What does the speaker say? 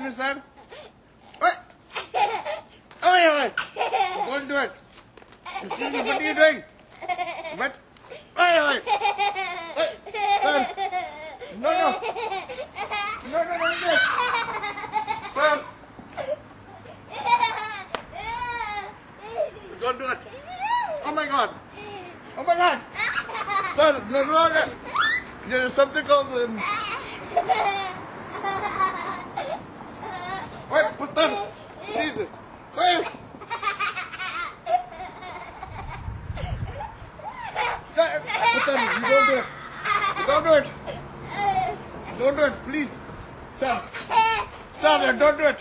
it, sir. What? Oh, yeah, wait. Don't do it. See me? What are you doing? What? Oh, yeah. Wait, Sir. No, no. No, no, do it. Sir. Don't do it. Oh, my God. Oh, my God. Sir, no, no, no. There is something called... Um, wait, put that. Please. Wait. Sir, Put that. You don't do it. You don't do it. Don't do it, please. Sir. Sir, don't do it.